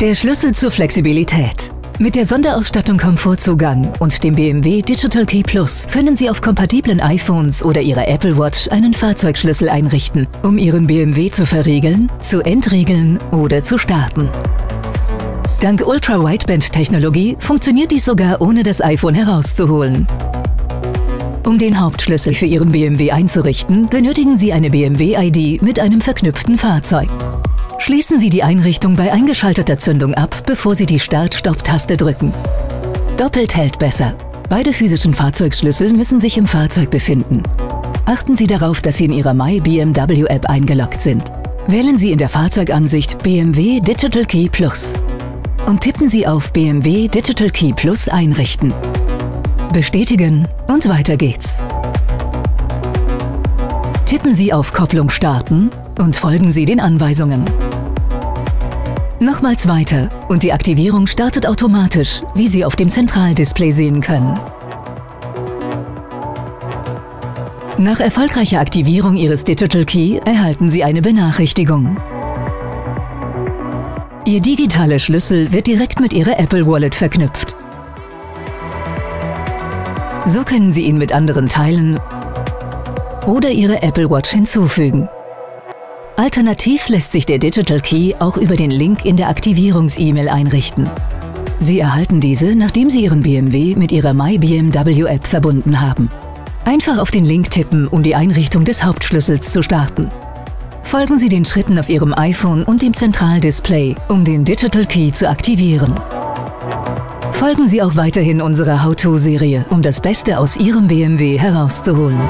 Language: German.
Der Schlüssel zur Flexibilität. Mit der Sonderausstattung Komfortzugang und dem BMW Digital Key Plus können Sie auf kompatiblen iPhones oder Ihrer Apple Watch einen Fahrzeugschlüssel einrichten, um Ihren BMW zu verriegeln, zu entriegeln oder zu starten. Dank Ultra-Wideband-Technologie funktioniert dies sogar ohne das iPhone herauszuholen. Um den Hauptschlüssel für Ihren BMW einzurichten, benötigen Sie eine BMW-ID mit einem verknüpften Fahrzeug. Schließen Sie die Einrichtung bei eingeschalteter Zündung ab, bevor Sie die Start-Stopp-Taste drücken. Doppelt hält besser. Beide physischen Fahrzeugschlüssel müssen sich im Fahrzeug befinden. Achten Sie darauf, dass Sie in Ihrer My BMW App eingeloggt sind. Wählen Sie in der Fahrzeugansicht BMW Digital Key Plus und tippen Sie auf BMW Digital Key Plus einrichten. Bestätigen und weiter geht's. Tippen Sie auf Kopplung starten und folgen Sie den Anweisungen. Nochmals weiter und die Aktivierung startet automatisch, wie Sie auf dem Zentraldisplay sehen können. Nach erfolgreicher Aktivierung Ihres Digital Key erhalten Sie eine Benachrichtigung. Ihr digitaler Schlüssel wird direkt mit Ihrer Apple Wallet verknüpft. So können Sie ihn mit anderen teilen oder Ihre Apple Watch hinzufügen. Alternativ lässt sich der Digital Key auch über den Link in der Aktivierungs-E-Mail einrichten. Sie erhalten diese, nachdem Sie Ihren BMW mit Ihrer My BMW App verbunden haben. Einfach auf den Link tippen, um die Einrichtung des Hauptschlüssels zu starten. Folgen Sie den Schritten auf Ihrem iPhone und dem Zentraldisplay, um den Digital Key zu aktivieren. Folgen Sie auch weiterhin unserer How-To-Serie, um das Beste aus Ihrem BMW herauszuholen.